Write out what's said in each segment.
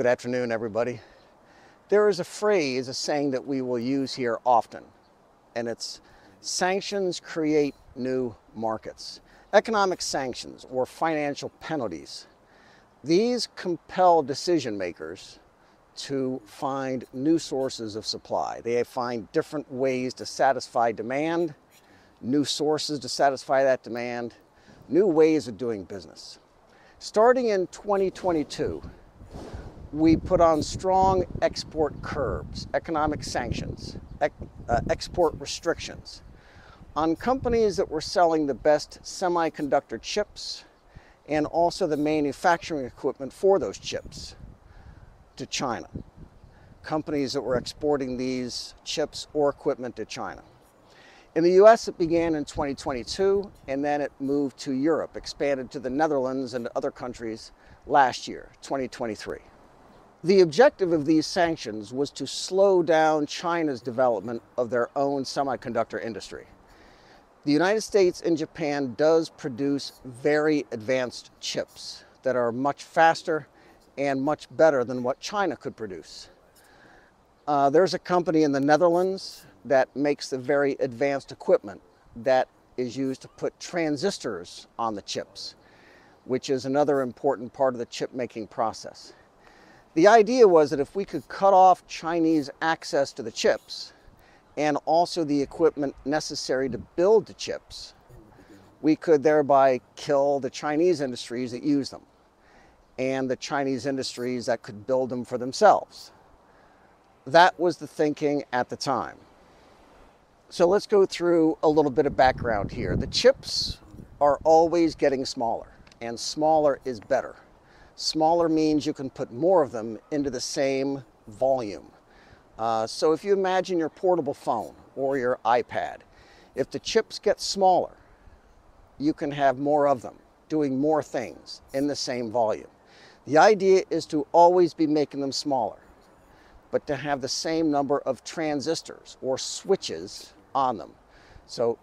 Good afternoon, everybody. There is a phrase, a saying that we will use here often, and it's sanctions create new markets. Economic sanctions or financial penalties, these compel decision makers to find new sources of supply. They find different ways to satisfy demand, new sources to satisfy that demand, new ways of doing business. Starting in 2022, we put on strong export curbs, economic sanctions, ec uh, export restrictions on companies that were selling the best semiconductor chips and also the manufacturing equipment for those chips to China. Companies that were exporting these chips or equipment to China. In the US, it began in 2022, and then it moved to Europe, expanded to the Netherlands and other countries last year, 2023. The objective of these sanctions was to slow down China's development of their own semiconductor industry. The United States and Japan does produce very advanced chips that are much faster and much better than what China could produce. Uh, there's a company in the Netherlands that makes the very advanced equipment that is used to put transistors on the chips, which is another important part of the chip making process. The idea was that if we could cut off Chinese access to the chips and also the equipment necessary to build the chips, we could thereby kill the Chinese industries that use them and the Chinese industries that could build them for themselves. That was the thinking at the time. So let's go through a little bit of background here. The chips are always getting smaller, and smaller is better. Smaller means you can put more of them into the same volume. Uh, so if you imagine your portable phone or your iPad, if the chips get smaller, you can have more of them doing more things in the same volume. The idea is to always be making them smaller, but to have the same number of transistors or switches on them. So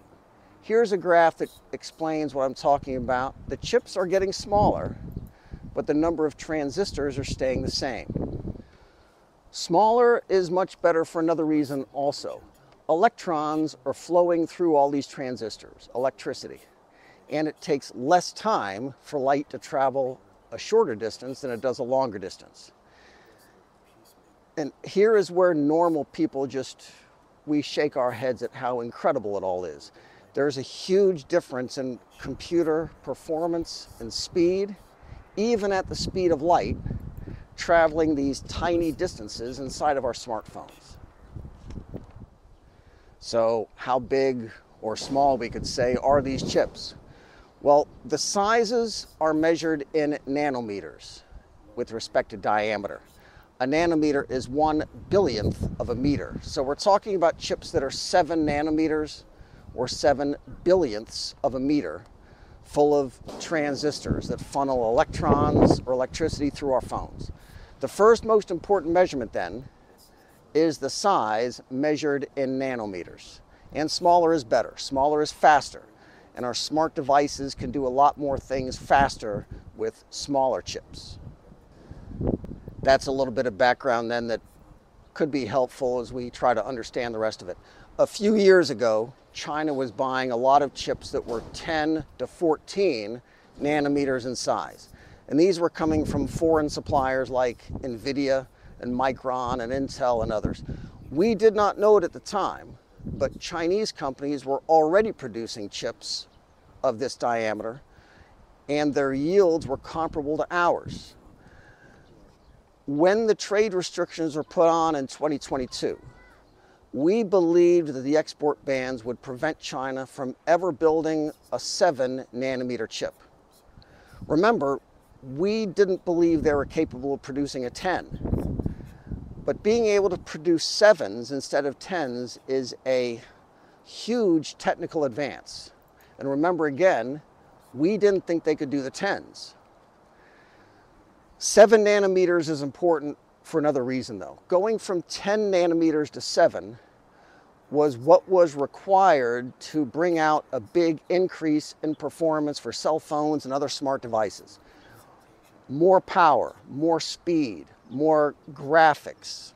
here's a graph that explains what I'm talking about. The chips are getting smaller, but the number of transistors are staying the same. Smaller is much better for another reason also. Electrons are flowing through all these transistors, electricity, and it takes less time for light to travel a shorter distance than it does a longer distance. And here is where normal people just, we shake our heads at how incredible it all is. There's a huge difference in computer performance and speed even at the speed of light, traveling these tiny distances inside of our smartphones. So how big or small, we could say, are these chips? Well, the sizes are measured in nanometers with respect to diameter. A nanometer is one billionth of a meter. So we're talking about chips that are seven nanometers or seven billionths of a meter full of transistors that funnel electrons or electricity through our phones. The first most important measurement then is the size measured in nanometers. And smaller is better, smaller is faster. And our smart devices can do a lot more things faster with smaller chips. That's a little bit of background then that could be helpful as we try to understand the rest of it. A few years ago, China was buying a lot of chips that were 10 to 14 nanometers in size. And these were coming from foreign suppliers like NVIDIA and Micron and Intel and others. We did not know it at the time, but Chinese companies were already producing chips of this diameter and their yields were comparable to ours. When the trade restrictions were put on in 2022, we believed that the export bans would prevent China from ever building a 7 nanometer chip. Remember, we didn't believe they were capable of producing a 10. But being able to produce 7s instead of 10s is a huge technical advance. And remember again, we didn't think they could do the 10s. 7 nanometers is important for another reason though. Going from 10 nanometers to 7 was what was required to bring out a big increase in performance for cell phones and other smart devices. More power, more speed, more graphics.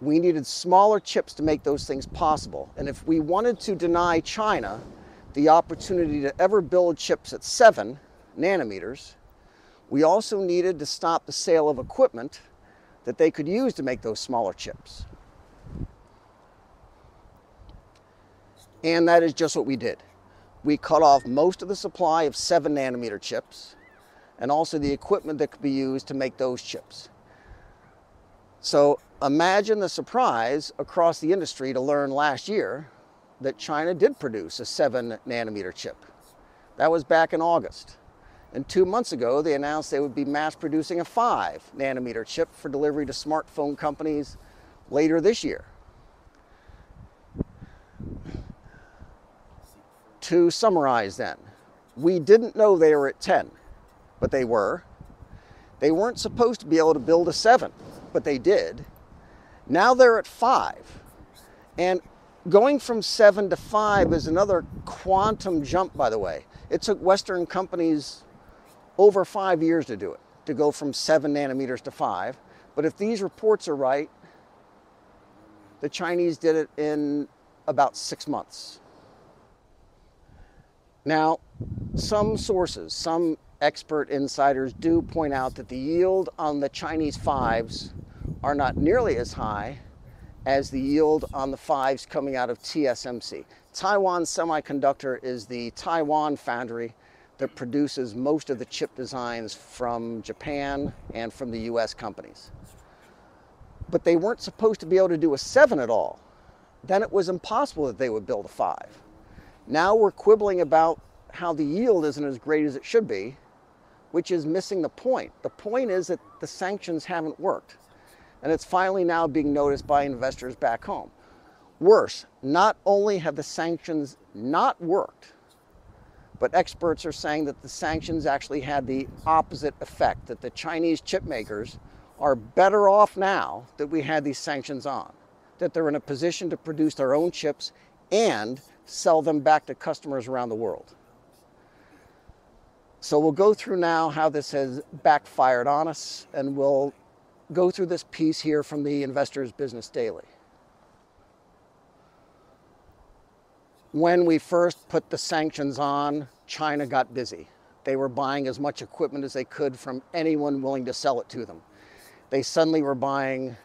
We needed smaller chips to make those things possible. And if we wanted to deny China the opportunity to ever build chips at seven nanometers, we also needed to stop the sale of equipment that they could use to make those smaller chips. And that is just what we did. We cut off most of the supply of seven nanometer chips and also the equipment that could be used to make those chips. So imagine the surprise across the industry to learn last year that China did produce a seven nanometer chip. That was back in August. And two months ago, they announced they would be mass producing a five nanometer chip for delivery to smartphone companies later this year. To summarize then, we didn't know they were at 10, but they were. They weren't supposed to be able to build a seven, but they did. Now they're at five. And going from seven to five is another quantum jump, by the way. It took Western companies over five years to do it, to go from seven nanometers to five. But if these reports are right, the Chinese did it in about six months. Now, some sources, some expert insiders do point out that the yield on the Chinese fives are not nearly as high as the yield on the fives coming out of TSMC. Taiwan Semiconductor is the Taiwan foundry that produces most of the chip designs from Japan and from the US companies. But they weren't supposed to be able to do a seven at all. Then it was impossible that they would build a five. Now we're quibbling about how the yield isn't as great as it should be, which is missing the point. The point is that the sanctions haven't worked. And it's finally now being noticed by investors back home. Worse, not only have the sanctions not worked, but experts are saying that the sanctions actually had the opposite effect, that the Chinese chip makers are better off now that we had these sanctions on, that they're in a position to produce their own chips and sell them back to customers around the world. So we'll go through now how this has backfired on us, and we'll go through this piece here from the Investors Business Daily. When we first put the sanctions on, China got busy. They were buying as much equipment as they could from anyone willing to sell it to them. They suddenly were buying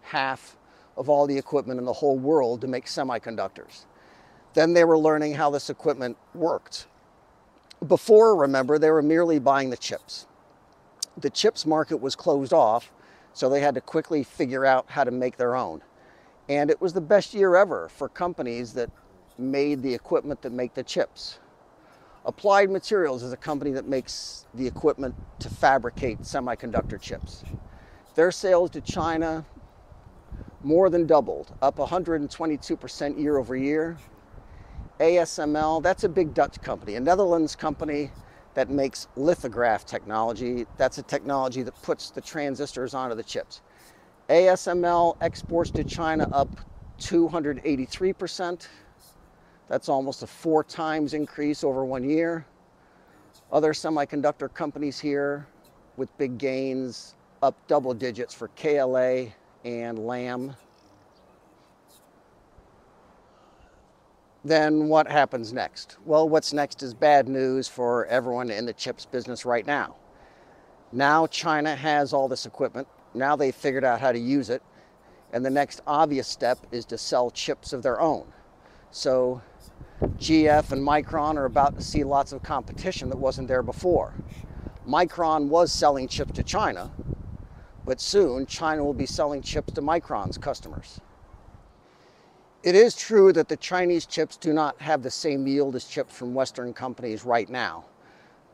half of all the equipment in the whole world to make semiconductors. Then they were learning how this equipment worked. Before, remember, they were merely buying the chips. The chips market was closed off, so they had to quickly figure out how to make their own. And it was the best year ever for companies that made the equipment that make the chips. Applied Materials is a company that makes the equipment to fabricate semiconductor chips. Their sales to China more than doubled, up 122% year over year. ASML, that's a big Dutch company, a Netherlands company that makes lithograph technology. That's a technology that puts the transistors onto the chips. ASML exports to China up 283%. That's almost a four times increase over one year. Other semiconductor companies here with big gains up double digits for KLA and Lam. Then what happens next? Well, what's next is bad news for everyone in the chips business right now. Now China has all this equipment now they've figured out how to use it. And the next obvious step is to sell chips of their own. So GF and Micron are about to see lots of competition that wasn't there before. Micron was selling chips to China, but soon China will be selling chips to Micron's customers. It is true that the Chinese chips do not have the same yield as chips from Western companies right now,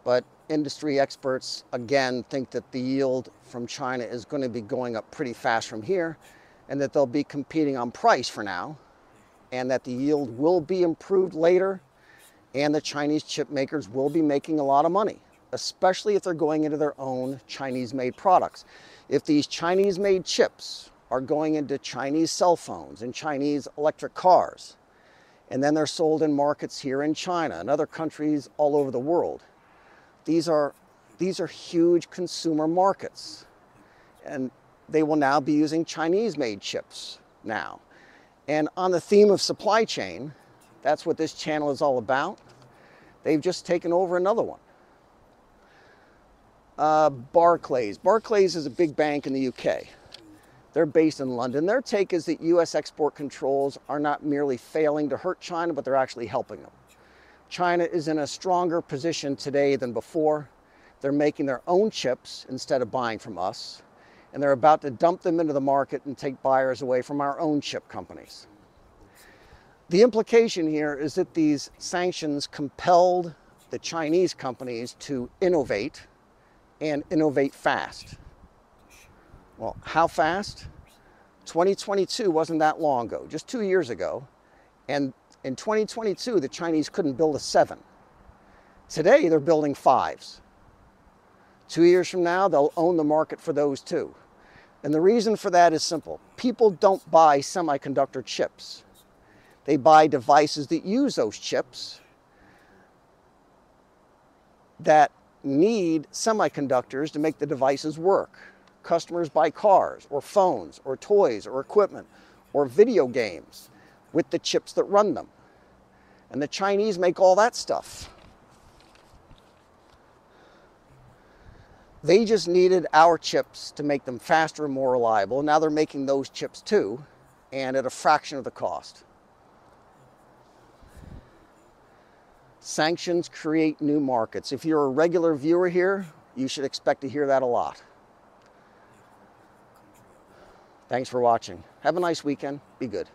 but industry experts, again, think that the yield from China is going to be going up pretty fast from here and that they'll be competing on price for now and that the yield will be improved later and the Chinese chip makers will be making a lot of money, especially if they're going into their own Chinese-made products. If these Chinese-made chips are going into Chinese cell phones and Chinese electric cars, and then they're sold in markets here in China and other countries all over the world, these are these are huge consumer markets. And they will now be using Chinese made chips now. And on the theme of supply chain, that's what this channel is all about. They've just taken over another one. Uh, Barclays. Barclays is a big bank in the UK. They're based in London. Their take is that US export controls are not merely failing to hurt China, but they're actually helping them. China is in a stronger position today than before. They're making their own chips instead of buying from us, and they're about to dump them into the market and take buyers away from our own chip companies. The implication here is that these sanctions compelled the Chinese companies to innovate and innovate fast. Well, how fast? 2022 wasn't that long ago, just two years ago. And in 2022, the Chinese couldn't build a seven. Today, they're building fives. Two years from now, they'll own the market for those too. And the reason for that is simple. People don't buy semiconductor chips. They buy devices that use those chips that need semiconductors to make the devices work. Customers buy cars or phones or toys or equipment or video games with the chips that run them. And the Chinese make all that stuff. They just needed our chips to make them faster and more reliable. Now they're making those chips too, and at a fraction of the cost. Sanctions create new markets. If you're a regular viewer here, you should expect to hear that a lot. Thanks for watching. Have a nice weekend. Be good.